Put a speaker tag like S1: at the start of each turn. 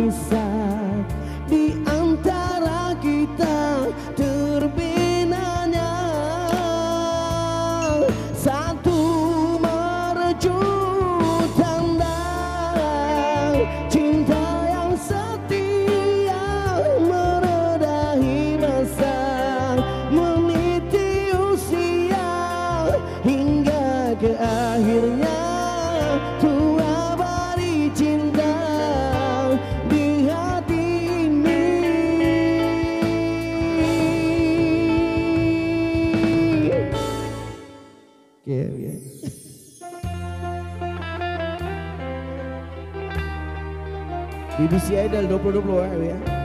S1: terpisah di antara kita terbinanya. Satu merju tanda cinta yang setia meredahi masa meniti usia hingga ke akhirnya Oke. BBC Idol 2020 ya.